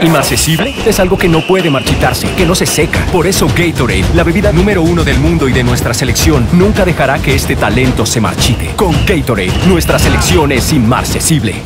Inmarcesible es algo que no puede marchitarse, que no se seca. Por eso Gatorade, la bebida número uno del mundo y de nuestra selección, nunca dejará que este talento se marchite. Con Gatorade, nuestra selección es inmarcesible.